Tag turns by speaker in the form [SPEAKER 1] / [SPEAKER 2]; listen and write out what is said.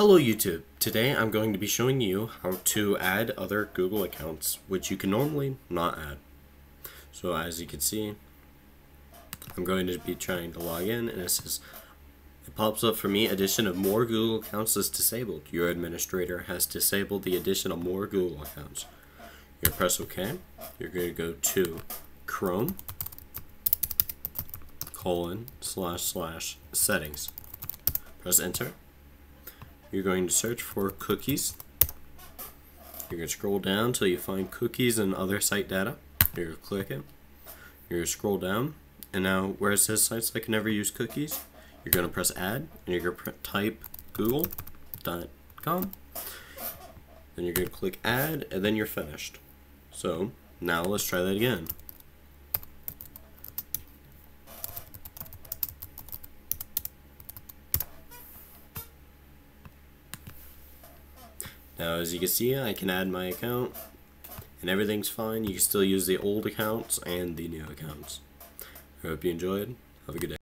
[SPEAKER 1] Hello YouTube. Today I'm going to be showing you how to add other Google accounts which you can normally not add. So as you can see I'm going to be trying to log in and it says it pops up for me addition of more Google accounts is disabled. Your administrator has disabled the addition of more Google accounts. To press OK. You're going to go to Chrome colon slash slash settings. Press enter you're going to search for cookies. You're going to scroll down until you find cookies and other site data. You're going to click it. You're going to scroll down. And now where it says sites that can never use cookies, you're going to press add and you're going to type google.com. Then you're going to click add and then you're finished. So now let's try that again. Now as you can see I can add my account and everything's fine. You can still use the old accounts and the new accounts. I hope you enjoyed. Have a good day.